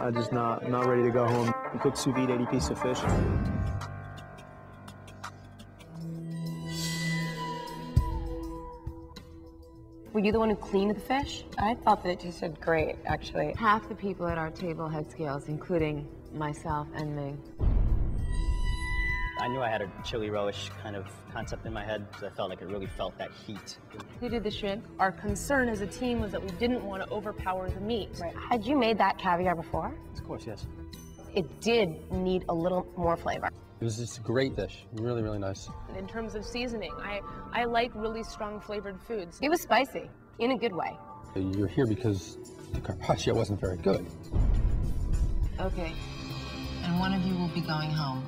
I'm just not not ready to go home. We cooked sous vide 80 pieces of fish. Were you the one who cleaned the fish? I thought that it tasted great, actually. Half the people at our table had scales, including myself and Ming. I knew I had a chili relish kind of concept in my head because I felt like it really felt that heat. Who did the shrimp? Our concern as a team was that we didn't want to overpower the meat. Right. Had you made that caviar before? Of course, yes. It did need a little more flavor. It was just a great dish. Really, really nice. In terms of seasoning, I, I like really strong flavored foods. It was spicy, in a good way. You're here because the carpaccio wasn't very good. Okay. And one of you will be going home.